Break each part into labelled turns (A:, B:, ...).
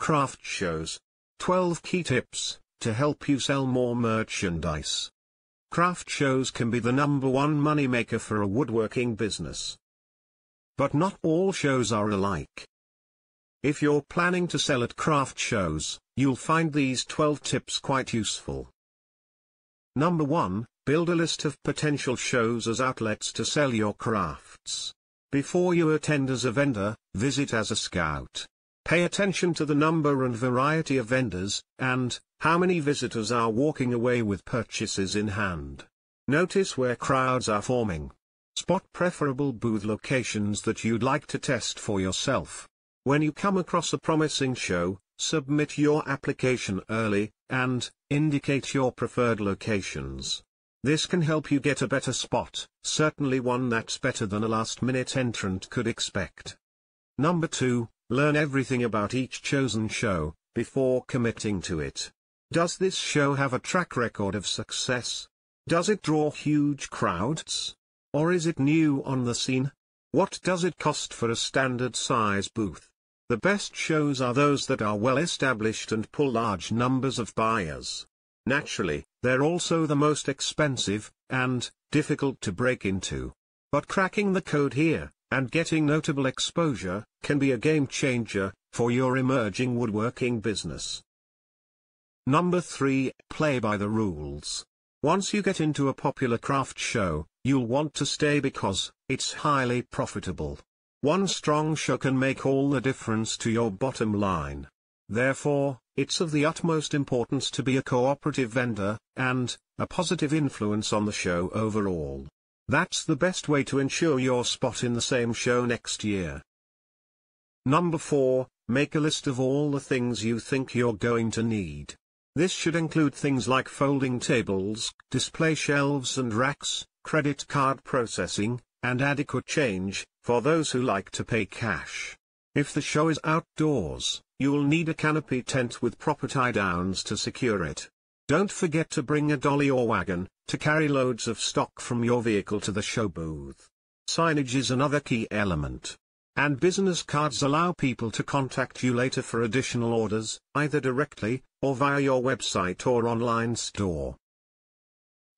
A: craft shows. 12 key tips to help you sell more merchandise. Craft shows can be the number one moneymaker for a woodworking business. But not all shows are alike. If you're planning to sell at craft shows, you'll find these 12 tips quite useful. Number 1, build a list of potential shows as outlets to sell your crafts. Before you attend as a vendor, visit as a scout. Pay attention to the number and variety of vendors, and, how many visitors are walking away with purchases in hand. Notice where crowds are forming. Spot preferable booth locations that you'd like to test for yourself. When you come across a promising show, submit your application early, and, indicate your preferred locations. This can help you get a better spot, certainly one that's better than a last-minute entrant could expect. Number 2, Learn everything about each chosen show, before committing to it. Does this show have a track record of success? Does it draw huge crowds? Or is it new on the scene? What does it cost for a standard size booth? The best shows are those that are well established and pull large numbers of buyers. Naturally, they're also the most expensive, and, difficult to break into. But cracking the code here, and getting notable exposure, can be a game changer, for your emerging woodworking business. Number 3. Play by the rules. Once you get into a popular craft show, you'll want to stay because, it's highly profitable. One strong show can make all the difference to your bottom line. Therefore, it's of the utmost importance to be a cooperative vendor, and, a positive influence on the show overall. That's the best way to ensure your spot in the same show next year. Number 4, make a list of all the things you think you're going to need. This should include things like folding tables, display shelves and racks, credit card processing, and adequate change, for those who like to pay cash. If the show is outdoors, you'll need a canopy tent with proper tie-downs to secure it. Don't forget to bring a dolly or wagon, to carry loads of stock from your vehicle to the show booth. Signage is another key element. And business cards allow people to contact you later for additional orders, either directly, or via your website or online store.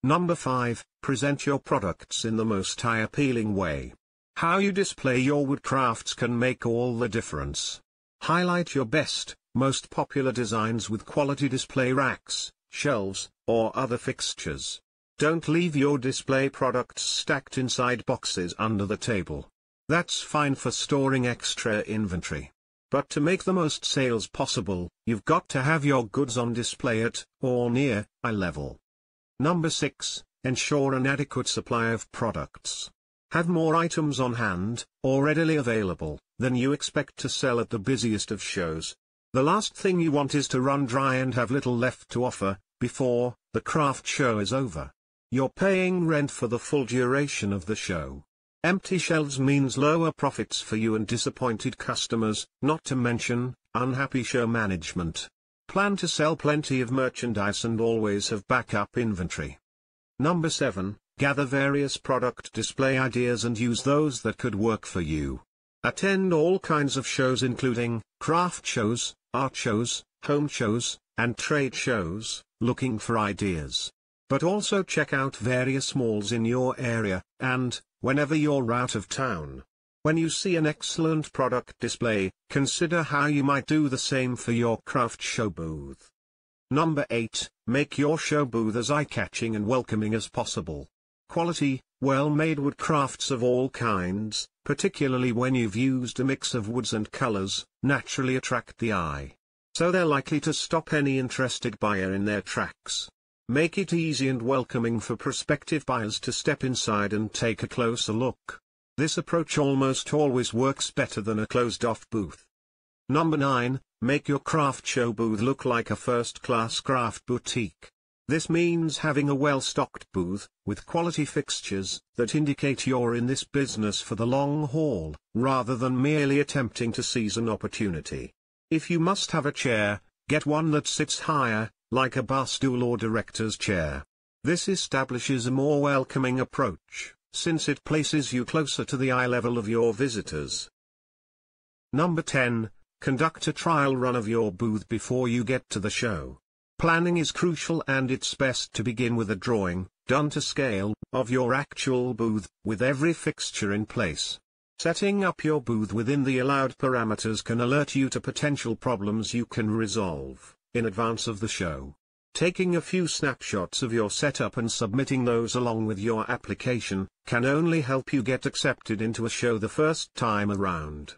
A: Number 5, present your products in the most eye-appealing way. How you display your woodcrafts can make all the difference. Highlight your best, most popular designs with quality display racks, shelves, or other fixtures. Don't leave your display products stacked inside boxes under the table. That's fine for storing extra inventory. But to make the most sales possible, you've got to have your goods on display at, or near, eye level. Number 6, ensure an adequate supply of products. Have more items on hand, or readily available, than you expect to sell at the busiest of shows. The last thing you want is to run dry and have little left to offer, before, the craft show is over. You're paying rent for the full duration of the show. Empty shelves means lower profits for you and disappointed customers, not to mention, unhappy show management. Plan to sell plenty of merchandise and always have backup inventory. Number 7, gather various product display ideas and use those that could work for you. Attend all kinds of shows including, craft shows, art shows, home shows, and trade shows, looking for ideas. But also check out various malls in your area, and, whenever you're out of town. When you see an excellent product display, consider how you might do the same for your craft show booth. Number 8, make your show booth as eye-catching and welcoming as possible. Quality, well-made wood crafts of all kinds, particularly when you've used a mix of woods and colors, naturally attract the eye. So they're likely to stop any interested buyer in their tracks. Make it easy and welcoming for prospective buyers to step inside and take a closer look. This approach almost always works better than a closed-off booth. Number 9, make your craft show booth look like a first-class craft boutique. This means having a well-stocked booth, with quality fixtures, that indicate you're in this business for the long haul, rather than merely attempting to seize an opportunity. If you must have a chair, get one that sits higher, like a bar stool or director's chair. This establishes a more welcoming approach, since it places you closer to the eye level of your visitors. Number 10, conduct a trial run of your booth before you get to the show. Planning is crucial and it's best to begin with a drawing, done to scale, of your actual booth, with every fixture in place. Setting up your booth within the allowed parameters can alert you to potential problems you can resolve, in advance of the show. Taking a few snapshots of your setup and submitting those along with your application, can only help you get accepted into a show the first time around.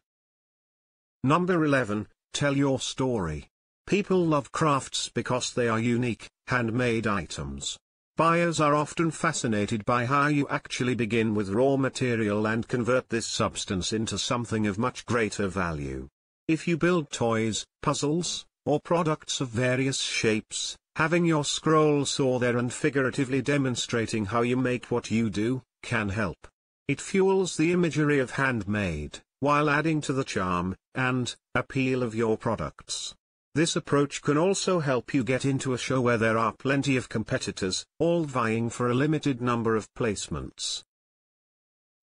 A: Number 11, Tell your story. People love crafts because they are unique, handmade items. Buyers are often fascinated by how you actually begin with raw material and convert this substance into something of much greater value. If you build toys, puzzles, or products of various shapes, Having your scroll saw there and figuratively demonstrating how you make what you do, can help. It fuels the imagery of handmade, while adding to the charm, and, appeal of your products. This approach can also help you get into a show where there are plenty of competitors, all vying for a limited number of placements.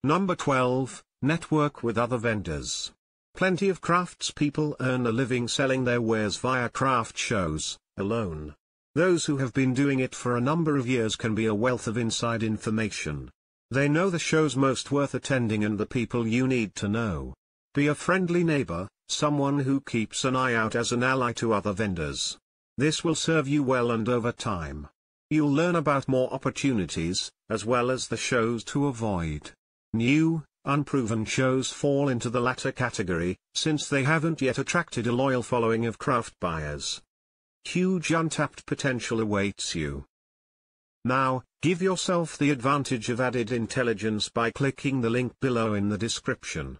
A: Number 12, Network with other vendors. Plenty of craftspeople earn a living selling their wares via craft shows, alone. Those who have been doing it for a number of years can be a wealth of inside information. They know the shows most worth attending and the people you need to know. Be a friendly neighbor, someone who keeps an eye out as an ally to other vendors. This will serve you well and over time. You'll learn about more opportunities, as well as the shows to avoid. New, unproven shows fall into the latter category, since they haven't yet attracted a loyal following of craft buyers. Huge untapped potential awaits you. Now, give yourself the advantage of added intelligence by clicking the link below in the description.